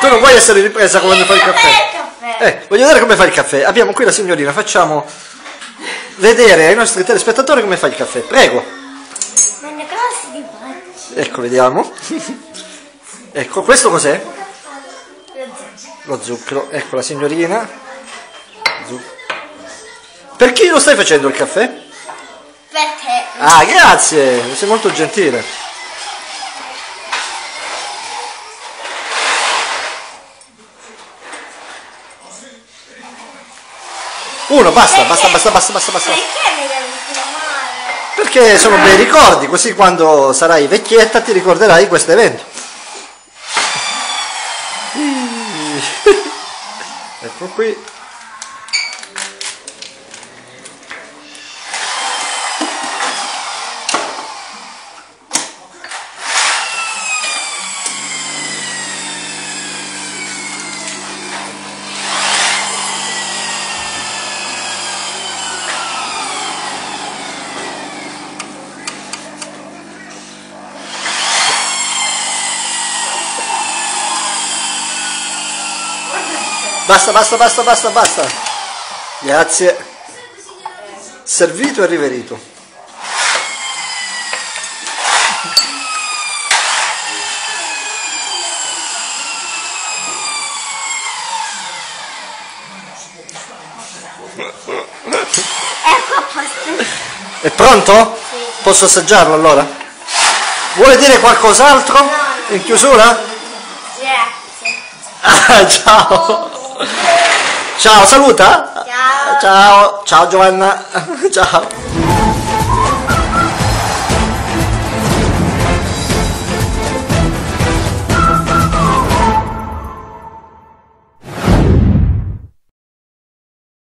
Tu non vuoi essere ripresa come fai il caffè? caffè. Eh, voglio vedere come fai il caffè. Abbiamo qui la signorina, facciamo vedere ai nostri telespettatori come fai il caffè. Prego. Ma ne cosa di faccio? Ecco, vediamo. ecco, questo cos'è? Lo zucchero. Ecco la signorina. Zu- Per chi lo stai facendo il caffè? Perché? Ah, grazie, sei molto gentile. Uno, basta, basta, basta, basta, basta, basta. Perché mi devi chiamare? Perché sono bei ricordi, così quando sarai vecchietta ti ricorderai questo evento. Ecco qui. Basta, basta, basta, basta, basta. Grazie. Servito e riverito. Ecco a posto. È pronto? Posso assaggiarlo allora? Vuole dire qualcos'altro? In chiusura? Grazie. Ah, ciao. Ciao, saluta. Ciao. Ciao, ciao Giovanna. Ciao.